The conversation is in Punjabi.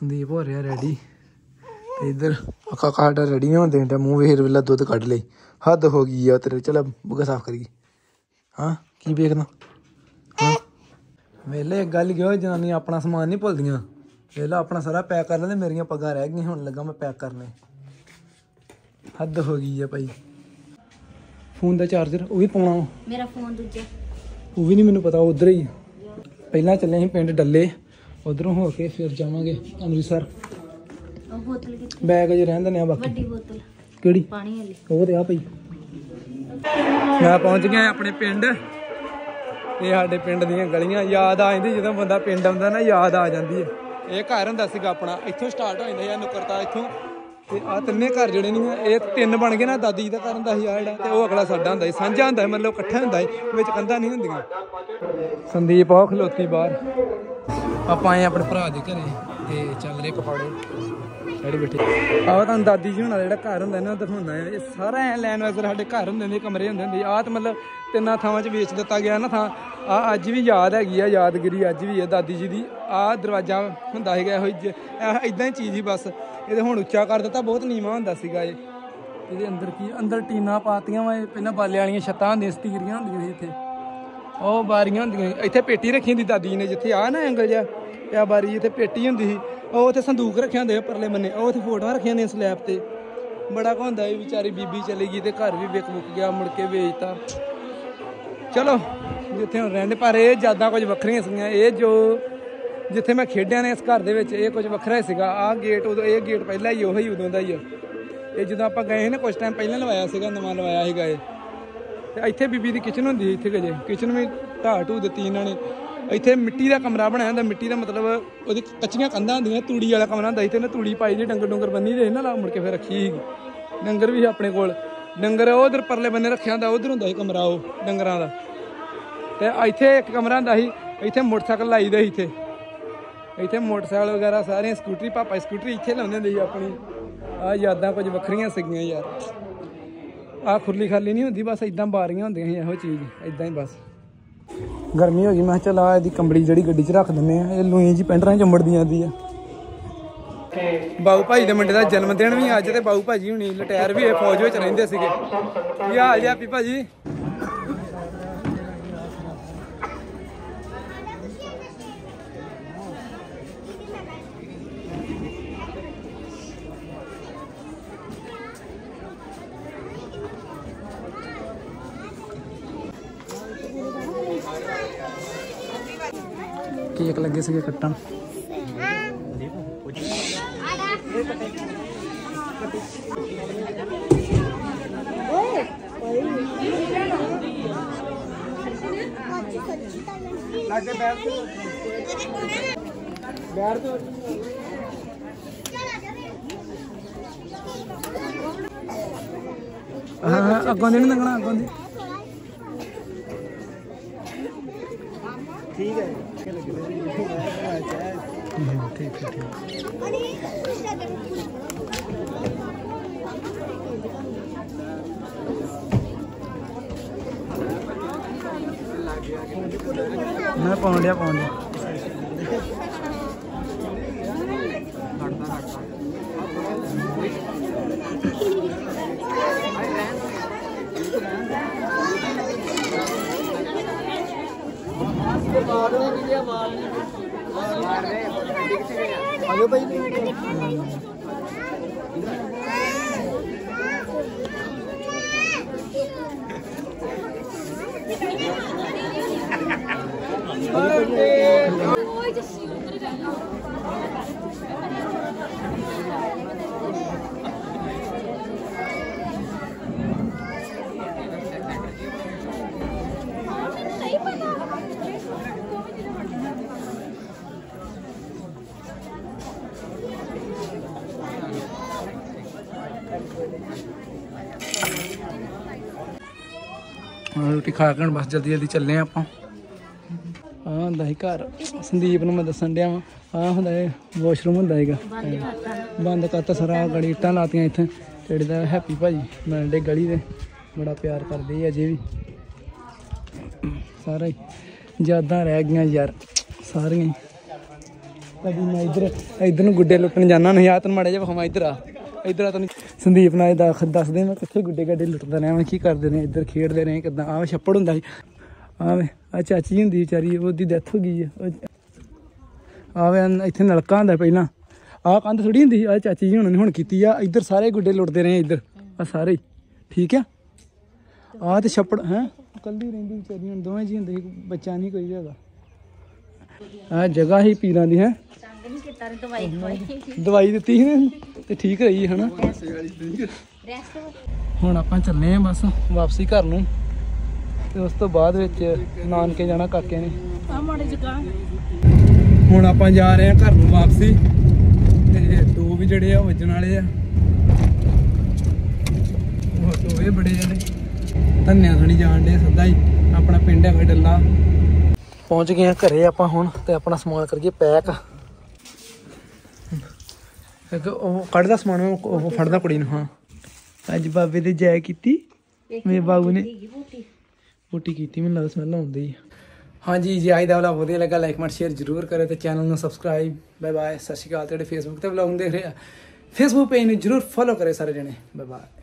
ਸੰਦੀਪ ਹੋ ਰਿਹਾ ਰੈਡੀ ਇਧਰ ਅੱਖਾਂ ਕਾਟਾ ਰੈਡੀ ਹੁੰਦੇ ਤੇ ਮੂੰਹ ਵੇਖ ਵੇਲਾ ਦੁੱਧ ਕੱਢ ਲਈ ਹੱਦ ਹੋ ਗਈ ਆ ਤੇਰੇ ਚਲ ਬੁਗਾ ਸਾਫ਼ ਕਰੀਏ। ਹਾਂ ਕੀ ਵੇਖਣਾ ਹਾਂ। ਵੇਲੇ ਗੱਲ ਕਿਹਾ ਜਨਾਨੀ ਆਪਣਾ ਸਮਾਨ ਨਹੀਂ ਭੁੱਲਦੀਆਂ। ਵੇਲਾ ਆਪਣਾ ਸਾਰਾ ਪੈਕ ਕਰ ਲੈਂਦੇ ਮੇਰੀਆਂ ਪੱਗਾਂ ਰਹਿ ਗਈਆਂ ਹੁਣ ਲੱਗਾ ਮੈਂ ਪੈਕ ਕਰਨੇ। ਹੱਦ ਹੋ ਗਈ ਆ ਭਾਈ। ਫੋਨ ਦਾ ਚਾਰਜਰ ਉਹ ਵੀ ਪਾਉਣਾ। ਮੇਰਾ ਫੋਨ ਦੂਜਾ। ਉਹ ਵੀ ਨਹੀਂ ਮੈਨੂੰ ਪਤਾ ਉਧਰ ਹੀ। ਪਹਿਲਾਂ ਚੱਲੇ ਅਸੀਂ ਪਿੰਡ ਡੱਲੇ। ਉਧਰੋਂ ਹੋ ਕੇ ਫਿਰ ਜਾਵਾਂਗੇ ਅੰਮ੍ਰਿਤਸਰ। ਉਹ ਬੋਤਲ ਕਿੱਥੇ? ਬੈਗ ਅਜੇ ਰਹਿਣ ਦਿੰਦੇ ਆ ਬਾਕੀ। ਵੱਡੀ ਬੋਤਲ। ਕਿਹੜੀ? ਪਾਣੀ ਵਾਲੀ। ਉਹ ਤੇ ਆ ਪਈ ਮੈਂ ਪਹੁੰਚ ਗਿਆ ਆਪਣੇ ਪਿੰਡ। ਇਹ ਸਾਡੇ ਪਿੰਡ ਦੀਆਂ ਗਲੀਆਂ ਯਾਦ ਆ ਜਾਂਦੀ ਜਦੋਂ ਬੰਦਾ ਪਿੰਡ ਆਉਂਦਾ ਨਾ ਯਾਦ ਆ ਜਾਂਦੀ ਹੈ ਇਹ ਘਰ ਹੁੰਦਾ ਸੀਗਾ ਆਪਣਾ ਇੱਥੋਂ ਸਟਾਰਟ ਹੋ ਜਾਂਦਾ ਯਾ ਨੁਕਰਤਾ ਇੱਥੋਂ। ਤੇ ਆ ਤਿੰਨੇ ਘਰ ਜਿਹੜੇ ਨਹੀਂ ਇਹ ਤਿੰਨ ਬਣ ਗਏ ਨਾ ਦਾਦੀ ਜੀ ਦਾ ਘਰ ਹੁੰਦਾ ਸੀ ਆ ਜਿਹੜਾ ਤੇ ਉਹ ਅਗਲਾ ਸਾਡਾ ਹੁੰਦਾ ਸੀ। ਸਾਂਝਾ ਹੁੰਦਾ ਸੀ ਮਤਲਬ ਇਕੱਠਾ ਹੁੰਦਾ ਸੀ ਵਿੱਚ ਕੰਧਾਂ ਨਹੀਂ ਹੁੰਦੀਆਂ। ਸੰਦੀਪ ਆਹ ਖਲੋਤੀ ਬਾਹਰ। ਆਪਾਂ ਆਏ ਆਪਣੇ ਭਰਾ ਦੇ ਘਰੇ ਤੇ ਚੱਲ ਰਹੇ ਪਕੌੜੇ। ਜਿਹੜੇ ਬੈਠੇ। ਆਹ ਤੁਹਾਨੂੰ ਦਾਦੀ ਜੀ ਹੁਣਾਂ ਦਾ ਜਿਹੜਾ ਘਰ ਹੁੰਦਾ ਨਾ ਦਿਖਾਉਂਦਾ ਹੈ ਇਹ ਸਾਰਾ ਐ ਲੈਣ ਵਾਸਤੇ ਸਾਡੇ ਘਰ ਹੁੰਦੇ ਨੇ, ਕਮਰੇ ਹੁੰਦੇ ਨੇ। ਆਹ ਤਾਂ ਮਤਲਬ ਤਿੰਨਾਂ ਥਾਵਾਂ 'ਚ ਵੇਚ ਦਿੱਤਾ ਗਿਆ ਨਾ ਥਾਂ। ਆ ਅੱਜ ਵੀ ਯਾਦ ਹੈਗੀ ਆ, ਯਾਦਗਿਰੀ ਅੱਜ ਵੀ ਹੈ ਦਾਦੀ ਜੀ ਦੀ। ਆਹ ਦਰਵਾਜ਼ਾ ਹੁੰਦਾ ਹੈਗਾ ਇਹੋ ਇਦਾਂ ਹੀ ਚੀਜ਼ ਹੀ ਬਸ। ਇਹਦੇ ਹੁਣ ਉੱਚਾ ਕਰ ਦਿੱਤਾ, ਬਹੁਤ ਨੀਵਾਂ ਹੁੰਦਾ ਸੀਗਾ ਇਹ। ਇਹਦੇ ਅੰਦਰ ਕੀ, ਅੰਦਰ ਟੀਨਾਂ ਪਾਤੀਆਂ ਵਾ ਇਹ। ਪਹਿਲਾਂ ਬਾਲੇ ਵਾਲੀਆਂ ਛੱਤਾਂ ਹੁੰਦੀਆਂ ਸਤੀਰੀਆਂ ਹੁੰਦੀਆਂ ਸੀ ਇੱਥੇ। ਉਹ ਬਾਰੀਆਂ ਹੁੰਦੀਆਂ ਇੱਥੇ ਪੇਟੀ ਰੱਖੀ ਹੁੰਦੀ ਦਾਦੀ ਨੇ, ਜਿੱਥੇ ਆ ਨਾ ਐਂਗਲ ਜਿਹਾ ਤੇ ਆ ਬਾਰੀ ਜਿੱਥੇ ਪੇਟੀ ਹੁੰਦੀ ਸੀ, ਉਹ ਉੱਥੇ ਸੰਦੂਕ ਰੱਖੇ ਹੁੰਦੇ ਆ ਪਰਲੇ ਬੰਨੇ। ਉਹ ਉੱਥੇ ਫੋਟੋਆਂ ਰੱਖੀਆਂ ਹੁੰਦੀਆਂ ਸਲੈਬ ਤੇ। ਬੜਾ ਕੁ ਹੁੰਦਾ ਇਹ ਵਿਚਾਰੀ ਬੀਬੀ ਚਲੀ ਗਈ ਤੇ ਘਰ ਵੀ ਵਿਕ ਮੁੱਕ ਗਿਆ, ਮੁੜ ਕੇ ਵੇਚਤਾ। ਚਲੋ, ਜਿੱਥੇ ਹੁਣ ਰਹਿੰਦੇ, ਪਰ ਇਹ ਜ਼ਿਆਦਾ ਕੁਝ ਵੱਖਰੀਆਂ ਸੀਗੀਆਂ। ਇਹ ਜੋ ਜਿੱਥੇ ਮੈਂ ਖੇਡਿਆ ਨੇ ਇਸ ਘਰ ਦੇ ਵਿੱਚ, ਇਹ ਕੁਝ ਵੱਖਰਾ ਹੀ ਸੀਗਾ। ਆਹ ਗੇਟ ਉਦੋਂ, ਇਹ ਗੇਟ ਪਹਿਲਾਂ ਹੀ ਉਹੀ ਉਦੋਂ ਦਾ ਹੀ ਆ। ਇਹ ਜਦੋਂ ਆਪਾਂ ਗਏ ਸੀ ਨਾ ਕੁਝ ਟਾਈਮ ਪਹਿਲਾਂ ਲਵਾਇਆ ਸੀਗਾ, ਨਵਾਂ ਲਵਾਇਆ ਸੀਗਾ ਇਹ। ਤੇ ਇੱਥੇ ਬੀਬੀ ਦੀ ਕਿਚਨ ਹੁੰਦੀ ਇੱਥੇ ਕਜੇ ਕਿਚਨ ਵੀ ਢਾਹ ਢੂ ਦਿੱਤੀ ਇਹਨਾਂ ਨੇ। ਇੱਥੇ ਮਿੱਟੀ ਦਾ ਕਮਰਾ ਬਣਾਇਆ ਹੁੰਦਾ। ਮਿੱਟੀ ਦਾ ਮਤਲਬ ਉਹਦੀ ਕੱਚੀਆਂ ਕੰਧਾਂ ਹੁੰਦੀਆਂ। ਤੂੜੀ ਵਾਲਾ ਕਮਰਾ ਹੁੰਦਾ। ਸੀ ਤੇ ਤੂੜੀ ਪਾਈ ਦੀ ਡੰਗਰ ਡੰਗਰ ਬੰਨੀ ਦੇ ਨਾ ਲਾ ਮੁੜ ਕੇ ਫਿਰ ਰੱਖੀ ਡੰਗਰ ਵੀ ਆਪਣੇ ਕੋਲ। ਡੰਗਰ ਉਧਰ ਪਰਲੇ ਬੰਨੇ ਰੱਖਿਆ ਹੁੰਦਾ। ਉਧਰ ਹੁੰਦਾ ਸੀ ਕਮਰਾ ਉਹ, ਡੰਗਰਾਂ ਦਾ। ਤੇ ਇੱਥੇ ਇੱਕ ਕਮਰਾ ਹੁੰਦਾ ਸੀ। ਇੱਥੇ ਮੋਟਰਸਾਈਕਲ ਲਾਈਦਾ ਸੀ ਇੱਥੇ। ਇੱਥੇ ਮੋਟਰਸਾਈਕਲ ਵਗੈਰਾ ਸਾਰੇ ਸਕੂਟਰੀ, ਪਾਪਾ ਸਕੂਟਰੀ ਇੱਥੇ ਲਾਉਂਦੇ ਹੁੰਦੇ ਸੀ ਆਪਣੀ। ਆ ਯਾਦਾਂ ਕੁਝ ਵੱਖਰੀਆਂ ਸੀਗੀਆਂ ਯਾਰ। ਆ ਖੁਰਲੀ ਖਾਲੀ ਨਹੀਂ ਹੁੰਦੀ ਬਸ ਇਦਾਂ ਬਾਰੀਆਂ ਹੁੰਦੀਆਂ ਸੀ ਇਹੋ ਚੀਜ਼ ਇਦਾਂ ਹੀ ਬਸ। ਗਰਮੀ ਹੋ ਗਈ ਮੈਂ ਚੱਲ ਆ ਇਹਦੀ ਕੰਬੜੀ ਜਿਹੜੀ ਗੱਡੀ 'ਚ ਰੱਖ ਦਿੰਨੇ ਆ ਇਹ ਲੂਈ ਜੀ ਪੈਂਟਰਾਂ 'ਚ ਚੰਬੜਦੀ ਜਾਂਦੀ ਆ। ਬਾਊ ਭਾਈ ਦੇ ਮੁੰਡੇ ਦਾ ਜਨਮ ਦਿਨ ਵੀ ਅੱਜ ਤੇ ਬਾਊ ਭਾਜੀ ਹੁਣੀ ਲਟਾਇਰ ਵੀ ਇਹ ਫੌਜ ਵਿੱਚ ਰਹਿੰਦੇ ਸੀਗੇ। ਕੀ ਹਾਲ ਜੀ ਹੈਪੀ ਭਾਜੀ? ਕੇਕ ਲੱਗੇ ਸੀਗੇ ਕੱਟਣ ਲੱਗੇ ਬੈਠ ਬੈਠ ਤੋ ਹਾਂ ਹਾਂ ਅੱਗੋਂ ਦੀ ਨਹੀਂ ਲੰਘਣਾ ਅੱਗੋਂ ਦੀ ਹਮ, ਠੀਕ ਹੈ ਠੀਕ ਮੈਂ ਪਾਉਣ ਡਿਆ। ਆਜੋ ਭਾਈ ਹੁਣ ਰੋਟੀ ਖਾ ਕੇ ਬਸ ਜਲਦੀ ਜਲਦੀ ਚੱਲੇ ਆ ਆਪਾਂ। ਆ ਹੁੰਦਾ ਸੀ ਘਰ। ਸੰਦੀਪ ਨੂੰ ਮੈਂ ਦੱਸਣ ਡਿਆ ਵਾਂ। ਆ ਹੁੰਦਾ ਹੈ ਵਾਸ਼ਰੂਮ ਹੁੰਦਾ ਹੈਗਾ ਬੰਦ ਕਰਤਾ। ਸਾਰਾ ਗਲੀ ਇੱਟਾਂ ਲਾਤੀਆਂ ਇੱਥੇ। ਜਿਹੜੇ ਦਾ ਹੈਪੀ ਭਾਜੀ ਮਿਲਦੇ ਗਲੀ ਦੇ ਬੜਾ ਪਿਆਰ ਕਰਦੇ ਆ ਅਜੇ ਵੀ। ਸਾਰਾ ਹੀ। ਯਾਦਾਂ ਰਹਿ ਗਈਆਂ ਯਾਰ ਸਾਰੀਆਂ ਕਦੀ ਮੈਂ ਇੱਧਰ ਇੱਧਰ ਨੂੰ ਗੁੱਡੇ ਲੁੱਟਣ ਜਾਣਾ ਨਹੀਂ ਆ ਤੈਨੂੰ ਮਾੜਾ ਜਿਹਾ ਵਿਖਾਵਾਂ ਇੱਧਰ ਆ। ਇੱਧਰ ਆ ਤੈਨੂੰ ਸੰਦੀਪ ਨਾਲ ਇਹਦਾ ਦੱਸਦੇ ਮੈਂ ਕਿੱਥੇ ਗੁੱਡੇ ਗੱਡੇ ਲੁੱਟਦਾ ਰਿਹਾ ਮੈਂ ਕੀ ਕਰਦੇ ਨੇ, ਇੱਧਰ ਖੇਡਦੇ ਰਹੇ, ਕਿਦਾਂ, ਆਹ ਛੱਪੜ ਹੁੰਦਾ ਸੀ। ਆਵੇ ਆ ਚਾਚੀ ਹੁੰਦੀ ਵਿਚਾਰੀ, ਉਹਦੀ ਡੈਥ ਹੋ ਗਈ ਆ। ਉਹ- ਆਵੇ ਇੱਥੇ ਨਲਕਾ ਹੁੰਦਾ ਪਹਿਲਾਂ। ਆਹ ਕੰਧ ਥੋੜੀ ਹੁੰਦੀ ਸੀ ਆ ਚਾਚੀ ਜੀ ਹੁਣਾਂ ਨੇ ਹੁਣ ਕੀਤੀ ਆ। ਇੱਧਰ ਸਾਰੇ ਗੁੱਡੇ ਲੁੱਟਦੇ ਰਹੇ ਇੱਧਰ ਆ ਸਾਰੇ। ਹੀ। ਠੀਕ ਆ? ਆ ਤੇ ਛੱਪੜ, ਹੈ? ਕੱਲੀ ਰਹਿੰਦੀ ਵਿਚਾਰੀ, ਹੁਣ ਦੋਵੇਂ ਜੀ ਹੁੰਦੇ ਸੀ, ਬੱਚਾ ਨਹੀਂ ਕੋਈ ਹੈਗਾ। ਆ ਜਗ੍ਹਾ ਹੀ ਪੀਰਾਂ ਦੀ, ਹੈ? ਸੰਗ ਨਹੀਂ ਕੀਤਾ ਨੇ ਦਵਾਈ ਖਵਾਈ। ਦਵਾਈ ਦਿੱਤੀ ਸੀ ਨਾ ਤੇ ਠੀਕ ਰਹੀ ਹਨਾ। ਹੁਣ ਆਪਾਂ ਚੱਲੇ ਆਂ ਬਸ ਵਾਪਸੀ ਘਰ ਨੂੰ। ਤੇ ਉਸ ਤੋਂ ਬਾਅਦ ਵਿੱਚ ਨਾਨਕੇ ਜਾਣਾ ਕਾਕੇ ਨੇ। ਆ ਮਾੜੇ ਜਗਾ ਹੁਣ ਆਪਾਂ ਜਾ ਰਹੇ ਆਂ ਘਰ ਨੂੰ ਵਾਪਸੀ। ਤੇ ਦੋ ਵੀ ਜਿਹੜੇ ਆ ਵੱਜਣ ਵਾਲੇ ਆ। ਉਹ ਦੋਵੇਂ ਬੜੇ ਜਣੇ ਧੰਨਿਆ ਥਣੀ ਜਾਣ ਦੇ ਸਦਾ ਹੀ। ਆਪਣਾ ਪਿੰਡ ਹੈਗਾ ਡੱਲਾ। ਪਹੁੰਚ ਗਏ ਆ ਘਰੇ ਆਪਾਂ ਹੁਣ ਤੇ ਆਪਣਾ ਸਮਾਨ ਕਰੀਏ ਪੈਕ। ਉਹ ਕੱਢਦਾ ਸਮਾਨ ਉਹ ਉਹ ਫੜਦਾ ਕੁੜੀ ਨੂੰ ਹਾਂ। ਅੱਜ ਬਾਬੇ ਦੇ ਜੈ ਕੀਤੀ। ਮੇਰੇ ਬਾਬੂ ਨੇ ਬੂਟੀ ਕੀਤੀ ਮੈਨੂੰ ਲੱਗਦਾ ਸਮੈਲ ਆਉਂਦੀ ਹੈ ਹਾਂਜੀ ਜੇ ਅੱਜ ਦਾ ਵਲੌਗ ਵਧੀਆ ਲੱਗਾ ਲਾਈਕ ਕਮੈਂਟ ਸ਼ੇਅਰ ਜ਼ਰੂਰ ਕਰੇ ਤੇ ਚੈਨਲ ਨੂੰ ਸਬਸਕ੍ਰਾਈਬ ਬਾਏ ਬਾਏ ਸਤਿ ਸ਼੍ਰੀ ਅਕਾਲ ਤੇ ਫੇਸਬੁੱਕ ਤੇ ਵਲੌਗ ਦੇਖ ਰਹੇ ਆ। ਫੇਸਬੁੱਕ ਪੇਜ ਨੂੰ ਜ਼ਰੂਰ ਫੋਲੋ ਕਰੇ ਸਾਰੇ ਜਣੇ। Bye bye